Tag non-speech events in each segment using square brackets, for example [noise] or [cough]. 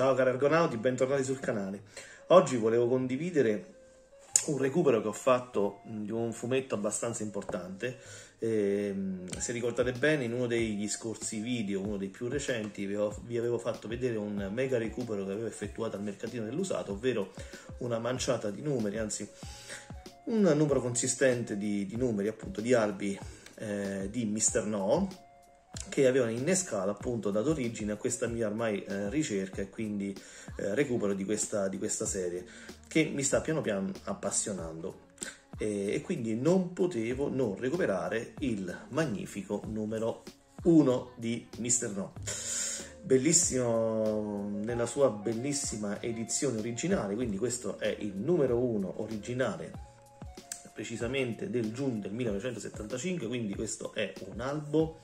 Ciao cari argonauti, bentornati sul canale. Oggi volevo condividere un recupero che ho fatto di un fumetto abbastanza importante. Eh, se ricordate bene, in uno degli scorsi video, uno dei più recenti, vi, ho, vi, avevo fatto vedere un mega recupero che avevo effettuato al mercatino dell'usato, ovvero una manciata di numeri, anzi un numero consistente di, di numeri, appunto, di albi eh, di Mr. No che avevano innescato appunto dato origine a questa mia ormai eh, ricerca e quindi eh, recupero di questa, di questa, serie che mi sta piano piano appassionando e, e quindi non potevo non recuperare il magnifico numero 1 di Mr. No bellissimo nella sua bellissima edizione originale quindi questo è il numero 1 originale precisamente del giugno del 1975 quindi questo è un albo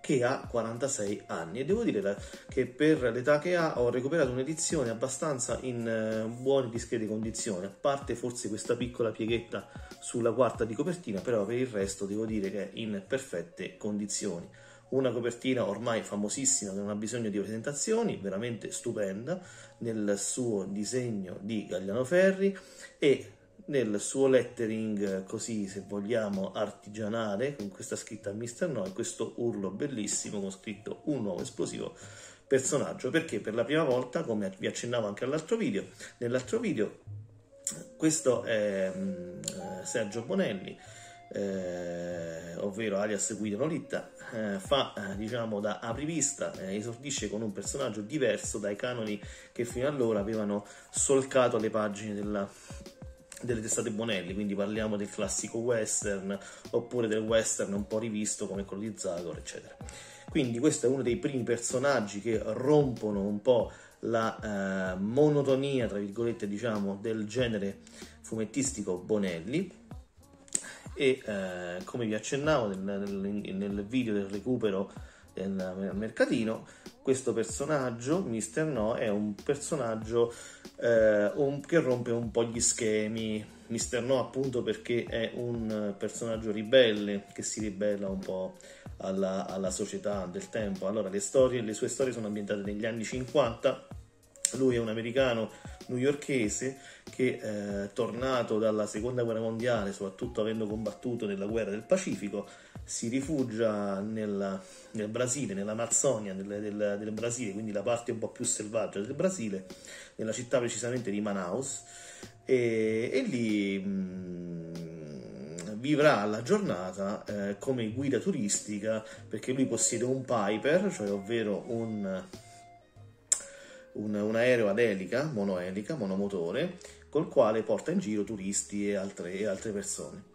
che ha 46 anni e devo dire che per l'età che ha ho recuperato un'edizione abbastanza in eh, buone discrete condizioni, a parte forse questa piccola pieghetta sulla quarta di copertina, però per il resto devo dire che è in perfette condizioni. Una copertina ormai famosissima che non ha bisogno di presentazioni, veramente stupenda nel suo disegno di Gagliano Ferri e nel suo lettering così se vogliamo artigianale con questa scritta Mr. No e questo urlo bellissimo con scritto un nuovo esplosivo personaggio perché per la prima volta come vi accennavo anche all'altro video nell'altro video questo è um, Sergio Bonelli eh, ovvero alias Guido Nolitta eh, fa eh, diciamo da aprivista eh, esordisce con un personaggio diverso dai canoni che fino allora avevano solcato le pagine della delle testate Bonelli, quindi parliamo del classico western oppure del western un po' rivisto come quello di Zagor, eccetera. Quindi questo è uno dei primi personaggi che rompono un po' la eh, monotonia, tra virgolette, diciamo, del genere fumettistico Bonelli e eh, come vi accennavo nel, nel, nel video del recupero del mercatino, questo personaggio, Mr. No, è un personaggio eh, un, che rompe un po' gli schemi. Mr. No, appunto, perché è un personaggio ribelle che si ribella un po' alla, alla società del tempo. Allora, le, storie, le sue storie sono ambientate negli anni 50. Lui è un americano newyorkese che, eh, tornato dalla seconda guerra mondiale, soprattutto avendo combattuto nella guerra del Pacifico, si rifugia nel, nel Brasile, nell'Amazzonia del, del, del, Brasile, quindi la parte un po' più selvaggia del Brasile, nella città precisamente di Manaus, e, e lì mh, mm, vivrà la giornata eh, come guida turistica perché lui possiede un Piper, cioè ovvero un, un, un aereo ad elica, monoelica, monomotore, col quale porta in giro turisti e altre, e altre persone.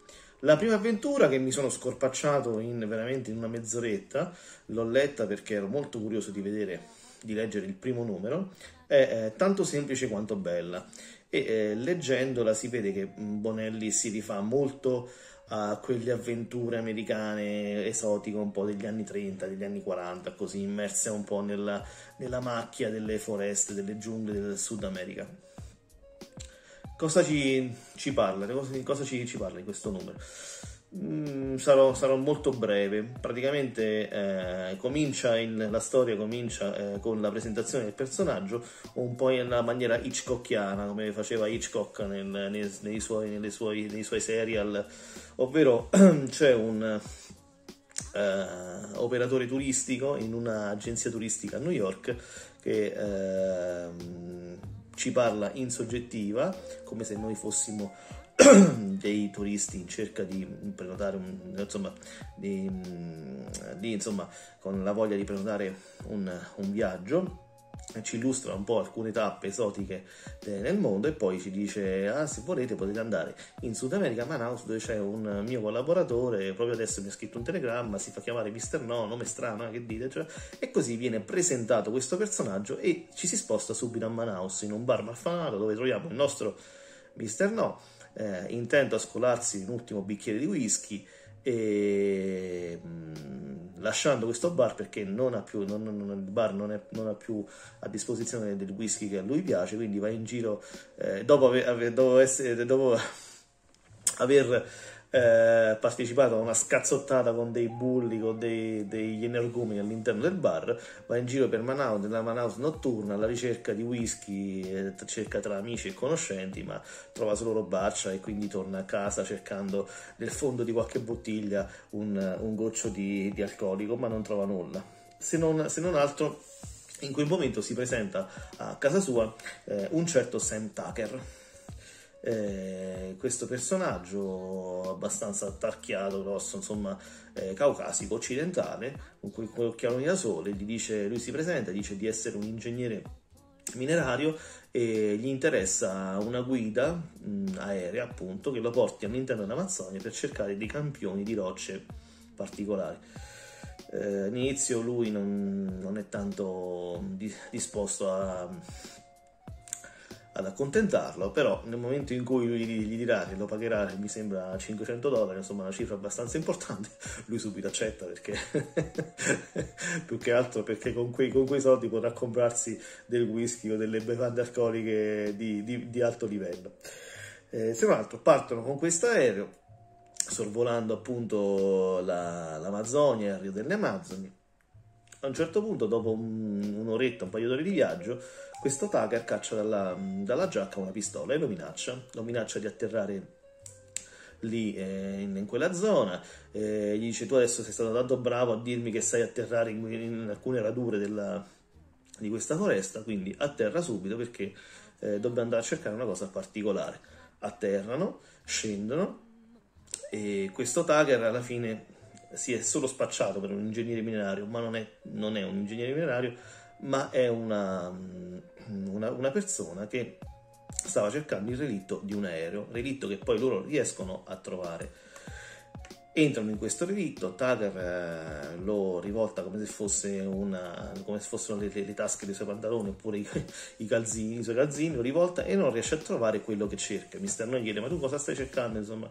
La prima avventura che mi sono scorpacciato in veramente in una mezz'oretta, l'ho letta perché ero molto curioso di vedere, di leggere il primo numero, è eh, tanto semplice quanto bella. E eh, leggendola si vede che mm, Bonelli si rifà molto a quelle avventure americane esotiche un po' degli anni 30, degli anni 40, così immerse un po' nella, nella macchia delle foreste, delle giungle del Sud America cosa ci, ci parla? Cosa, cosa ci, ci, parla in questo numero? Mm, sarò, sarò, molto breve. Praticamente eh, comincia il, la storia comincia eh, con la presentazione del personaggio un po' in maniera Hitchcockiana, come faceva Hitchcock nel, nei, nei, suoi, suoi, nei, suoi, serial, ovvero [clears throat] c'è un eh, operatore turistico in un'agenzia turistica a New York che ehm, ci parla in soggettiva, come se noi fossimo [clears throat] dei turisti in cerca di prenotare un, insomma, di, di, insomma, con la voglia di prenotare un, un viaggio ci illustra un po' alcune tappe esotiche nel mondo e poi ci dice ah se volete potete andare in Sud America a Manaus dove c'è un mio collaboratore proprio adesso mi ha scritto un telegramma si fa chiamare Mister No nome strano eh, che dite cioè, e così viene presentato questo personaggio e ci si sposta subito a Manaus in un bar malfamato dove troviamo il nostro Mister No eh, intento a scolarsi un ultimo bicchiere di whisky e mh, lasciando questo bar perché non ha più, non, non, il bar non, è, non, ha più a disposizione del whisky che a lui piace, quindi va in giro eh, dopo, aver, dopo, essere, dopo [laughs] aver eh, partecipato a una scazzottata con dei bulli, con dei, degli energumeni all'interno del bar, va in giro per Manaus, nella Manaus notturna, alla ricerca di whisky, eh, cerca tra amici e conoscenti, ma trova solo robaccia e quindi torna a casa cercando nel fondo di qualche bottiglia un, un goccio di, di alcolico, ma non trova nulla. Se non, se non altro in quel momento si presenta a casa sua eh, un certo Sam Tucker. Eh, questo personaggio abbastanza tarchiato, grosso, insomma, eh, caucasico, occidentale, con quel occhialoni da sole, gli dice, lui si presenta, dice di essere un ingegnere minerario e gli interessa una guida mh, aerea, appunto, che lo porti all'interno dell'Amazzonia per cercare dei campioni di rocce particolari. Eh, all'inizio lui non, non, è tanto disposto a, ad accontentarlo, però nel momento in cui lui gli dirà che lo pagherà, mi sembra 500 dollari, insomma una cifra abbastanza importante, [laughs] lui subito accetta perché [laughs] più che altro perché con quei, con quei, soldi potrà comprarsi del whisky o delle bevande alcoliche di, di, di alto livello. Eh, se non altro partono con questo aereo sorvolando appunto la, l'Amazzonia il Rio delle Amazzoni. A un certo punto, dopo un, un'oretta, un paio d'ore di viaggio, questo Tucker caccia dalla, dalla, giacca una pistola e lo minaccia, lo minaccia di atterrare lì eh, in, in, quella zona, eh, gli dice tu adesso sei stato tanto bravo a dirmi che sai atterrare in, in alcune radure della, di questa foresta, quindi atterra subito perché eh, dobbiamo andare a cercare una cosa particolare. Atterrano, scendono, e questo Tiger alla fine si è solo spacciato per un ingegnere minerario, ma non è, non è un ingegnere minerario, ma è una, una, una, persona che stava cercando il relitto di un aereo, relitto che poi loro riescono a trovare. Entrano in questo relitto, Tucker eh, lo rivolta come se, fosse una, come se fossero le, le, tasche dei suoi pantaloni oppure i, [laughs] i, calzini, i suoi calzini, lo rivolta e non riesce a trovare quello che cerca. Mister non chiede ma tu cosa stai cercando? Insomma,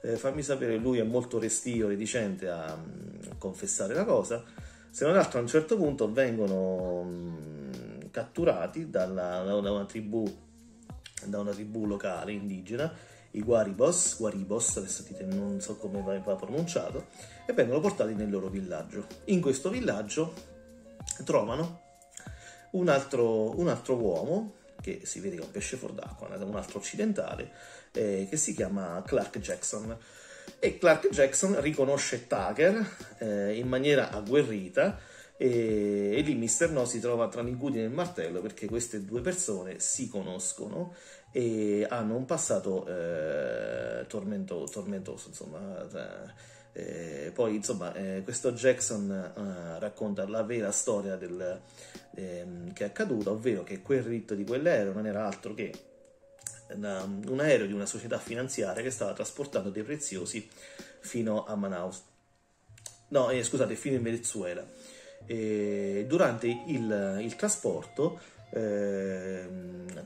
eh, fammi sapere, lui è molto restio, reticente a, mm, confessare la cosa, se non altro a un certo punto vengono mh, mm, catturati dalla, da, una tribù, da una tribù locale indigena, i Guaribos, Guaribos, adesso dite, non so come va, va pronunciato, e vengono portati nel loro villaggio. In questo villaggio trovano un altro, un altro uomo che si vede che è un pesce fuor d'acqua, un altro occidentale, eh, che si chiama Clark Jackson. E Clark Jackson riconosce Tucker eh, in maniera agguerrita e, e, lì Mister No si trova tra l'incudine e il martello perché queste due persone si conoscono e hanno un passato eh, tormentoso, tormentoso insomma. Eh, poi insomma eh, questo Jackson eh, racconta la vera storia del, ehm, che è accaduta, ovvero che quel rito di quell'aereo non era altro che una, un aereo di una società finanziaria che stava trasportando dei preziosi fino a Manaus. No, eh, scusate, fino in Venezuela. Durante il, il trasporto eh,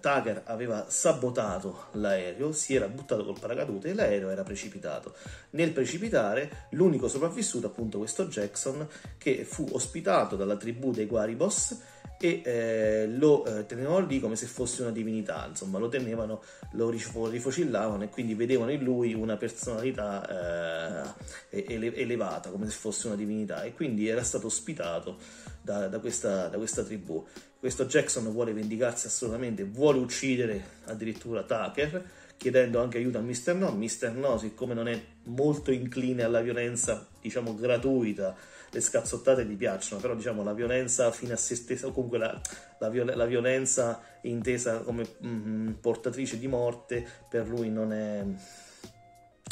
Tucker aveva sabotato l'aereo, si era buttato col paracadute e l'aereo era precipitato. Nel precipitare, l'unico sopravvissuto, appunto questo Jackson, che fu ospitato dalla tribù dei Guaribos e eh, lo eh, tenevano lì come se fosse una divinità, insomma lo tenevano, lo rifocillavano e quindi vedevano in lui una personalità eh, ele- elevata, come se fosse una divinità e quindi era stato ospitato da, da, questa, da questa tribù. Questo Jackson vuole vendicarsi assolutamente, vuole uccidere addirittura Tucker, chiedendo anche aiuto a Mr. No. Mr. No, siccome non è molto incline alla violenza, diciamo, gratuita, le scazzottate gli piacciono, però diciamo la violenza fino a se stessa, o comunque la, la, viol- la violenza intesa come mm, portatrice di morte, per lui non è...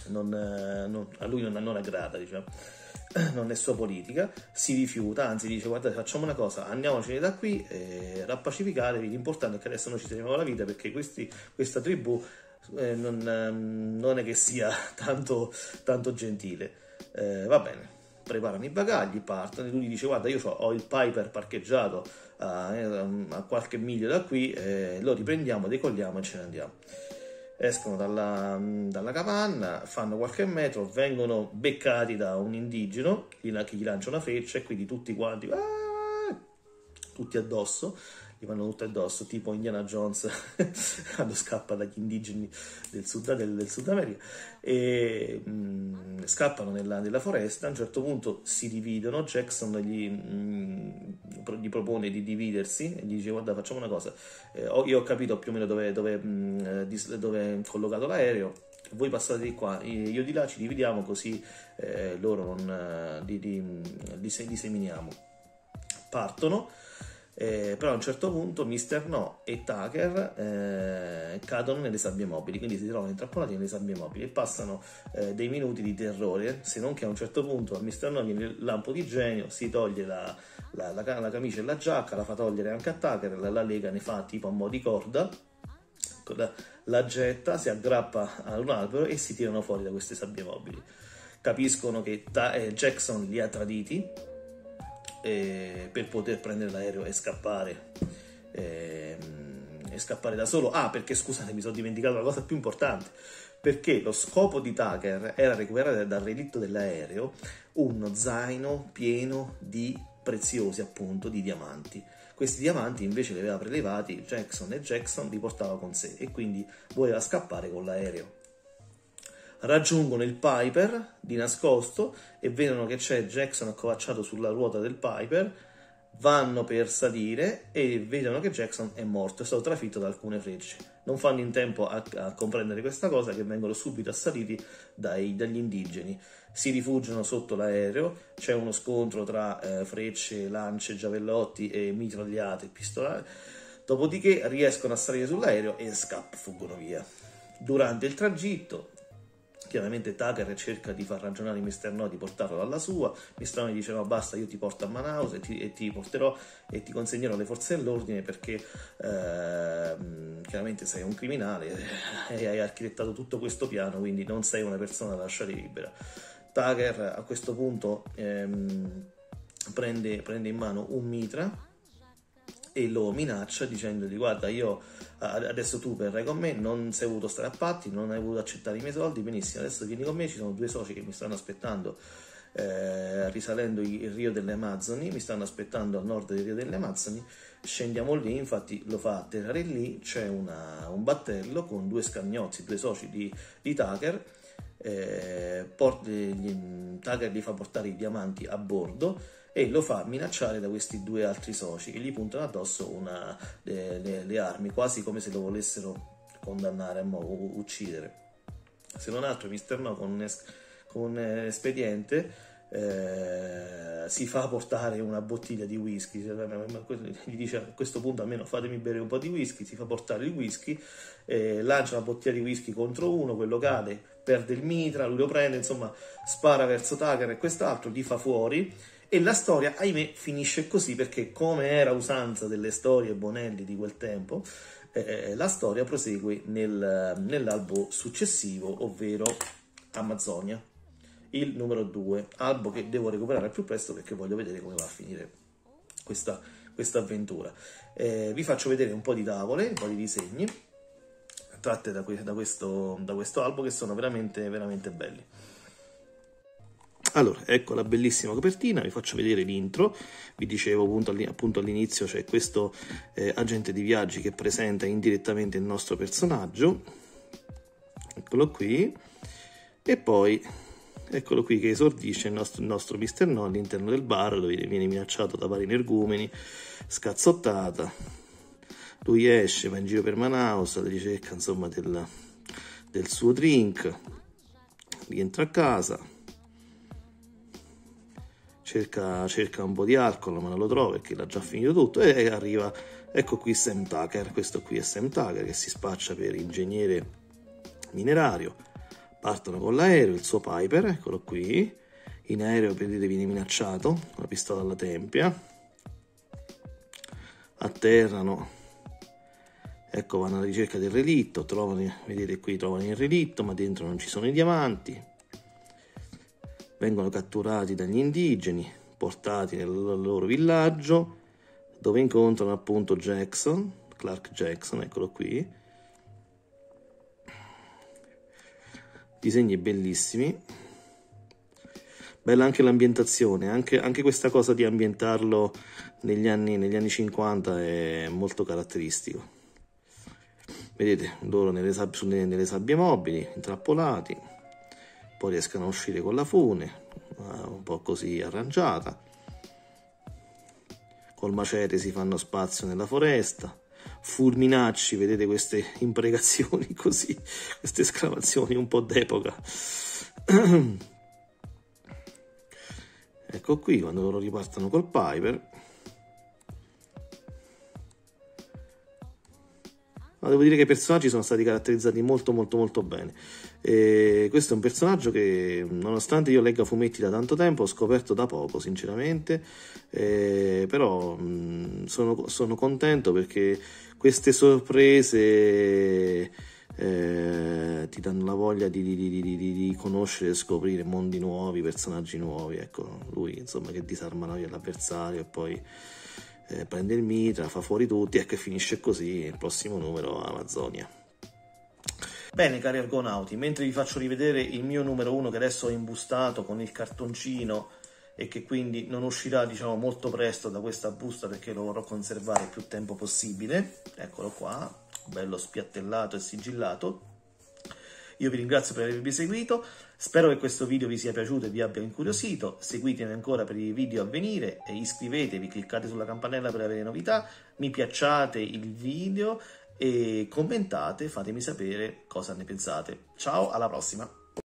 Non, non, a lui non, non aggrada, diciamo [clears throat] non è sua politica, si rifiuta, anzi dice guardate facciamo una cosa, andiamocene da qui, eh, rappacificatevi, l'importante è che adesso noi ci teniamo la vita perché questi, questa tribù eh, non, ehm, non, è che sia [laughs] tanto, tanto gentile. Eh, va bene, preparano i bagagli, partono, e lui dice guarda io ho il Piper parcheggiato a, eh, a qualche miglio da qui, eh, lo riprendiamo, decolliamo e ce ne andiamo. Escono dalla, dalla, capanna, fanno qualche metro, vengono beccati da un indigeno che gli lancia una freccia e quindi tutti quanti, ah, tutti addosso, gli vanno tutti addosso, tipo Indiana Jones [laughs] quando scappa dagli indigeni del Sud, del, del Sud America. E, mh, scappano nella, nella, foresta, a un certo punto si dividono, Jackson gli, mh, gli propone di dividersi e gli dice guarda facciamo una cosa, eh, io ho capito più o meno dove, dove, mh, dove è collocato l'aereo, voi passate di qua, io di là, ci dividiamo così eh, loro non li, li, li, seminiamo. Partono, eh, però a un certo punto Mr. No e Tucker eh, cadono nelle sabbie mobili, quindi si trovano intrappolati nelle sabbie mobili e passano eh, dei minuti di terrore, se non che a un certo punto a Mr. No viene il lampo di genio, si toglie la, la, la, la, camicia e la giacca, la fa togliere anche a Tucker, la, la lega ne fa tipo a mo' di corda la, getta, si aggrappa ad un albero e si tirano fuori da queste sabbie mobili. Capiscono che ta- eh, Jackson li ha traditi eh, per poter prendere l'aereo e scappare. Eh, e scappare da solo. Ah, perché scusate, mi sono dimenticato la cosa più importante. Perché lo scopo di Tucker era recuperare dal relitto dell'aereo uno zaino pieno di preziosi, appunto, di diamanti questi diamanti invece li aveva prelevati Jackson e Jackson li portava con sé e quindi voleva scappare con l'aereo. Raggiungono il Piper di nascosto e vedono che c'è Jackson accovacciato sulla ruota del Piper, vanno per salire e vedono che Jackson è morto, è stato trafitto da alcune frecce. Non fanno in tempo a, a comprendere questa cosa che vengono subito assaliti dai, dagli indigeni si rifugiano sotto l'aereo, c'è uno scontro tra eh, frecce, lance, giavellotti e mitragliate, pistolate, dopodiché riescono a salire sull'aereo e scappa, fuggono via. Durante il tragitto, chiaramente Tucker cerca di far ragionare Mr. No di portarlo dalla sua, Mr. No gli dice no basta io ti porto a Manaus e ti, e ti porterò e ti consegnerò le forze dell'ordine perché eh, chiaramente sei un criminale [laughs] e hai architettato tutto questo piano quindi non sei una persona da lasciare libera Tucker a questo punto ehm, prende, prende, in mano un mitra e lo minaccia dicendogli guarda io adesso tu verrai con me non sei voluto stare a patti non hai voluto accettare i miei soldi benissimo adesso vieni con me ci sono due soci che mi stanno aspettando eh, risalendo il Rio delle Amazzoni mi stanno aspettando a nord del Rio delle Amazzoni scendiamo lì infatti lo fa atterrare lì c'è una, un battello con due scagnozzi due soci di, di Tucker eh, port- gli, Tucker gli fa portare i diamanti a bordo e lo fa minacciare da questi due altri soci che gli puntano addosso una, le, le, le, armi, quasi come se lo volessero condannare a mo- uccidere. Se non altro, Mr. No con un, es- con un espediente eh, si fa portare una bottiglia di whisky, gli dice a questo punto almeno fatemi bere un po' di whisky, si fa portare il whisky, eh, lancia una bottiglia di whisky contro uno, quello cade, perde il mitra, lui lo prende, insomma spara verso Tucker e quest'altro, gli fa fuori e la storia, ahimè, finisce così perché come era usanza delle storie Bonelli di quel tempo, eh, la storia prosegue nel, nell'albo successivo, ovvero Amazzonia il numero 2, albo che devo recuperare al più presto perché voglio vedere come va a finire questa, questa avventura. Eh, vi faccio vedere un po' di tavole, un po' di disegni tratte da, da, questo, da questo albo che sono veramente, veramente belli. Allora, ecco la bellissima copertina, vi faccio vedere l'intro, vi dicevo appunto, all'inizio c'è questo eh, agente di viaggi che presenta indirettamente il nostro personaggio, eccolo qui, e poi Eccolo qui che esordisce il nostro, il nostro Mister No all'interno del bar dove viene minacciato da vari energumeni, scazzottata. Lui esce, va in giro per Manaus alla ricerca insomma del, del suo drink, rientra a casa, cerca, cerca, un po' di alcol ma non lo trova perché l'ha già finito tutto e arriva, ecco qui Sam Tucker, questo qui è Sam Tucker che si spaccia per ingegnere minerario Partono con l'aereo, il suo Piper, eccolo qui. In aereo, vedete, viene minacciato, con la pistola alla tempia. Atterrano, ecco, vanno alla ricerca del relitto, trovano, vedete qui, trovano il relitto, ma dentro non ci sono i diamanti. Vengono catturati dagli indigeni, portati nel loro villaggio, dove incontrano appunto Jackson, Clark Jackson, eccolo qui, disegni bellissimi. Bella anche l'ambientazione anche, anche, questa cosa di ambientarlo negli anni, negli anni 50 è molto caratteristico. Vedete loro nelle, sab- nelle sabbie mobili intrappolati poi riescano a uscire con la fune, un po' così arrangiata. Col macete si fanno spazio nella foresta. Fulminacci, vedete queste imprecazioni [laughs] così, queste esclamazioni un po' d'epoca. [clears throat] ecco qui quando loro ripartono col Piper ma devo dire che i personaggi sono stati caratterizzati molto molto molto bene. E questo è un personaggio che nonostante io legga fumetti da tanto tempo ho scoperto da poco sinceramente, eh, però mh, sono, sono, contento perché queste sorprese eh, ti danno la voglia di, di, di, di, conoscere e scoprire mondi nuovi, personaggi nuovi, ecco lui insomma che disarma l'avversario e poi eh, prende il mitra, fa fuori tutti e che finisce così il prossimo numero Amazonia. Bene cari argonauti, mentre vi faccio rivedere il mio numero 1 che adesso ho imbustato con il cartoncino e che quindi non uscirà diciamo molto presto da questa busta perché lo vorrò conservare il più tempo possibile, eccolo qua, bello spiattellato e sigillato. Io vi ringrazio per avermi seguito, spero che questo video vi sia piaciuto e vi abbia incuriosito, seguitemi ancora per i video a venire e iscrivetevi, cliccate sulla campanella per avere novità, mi piacciate il video e commentate, fatemi sapere cosa ne pensate. Ciao, alla prossima!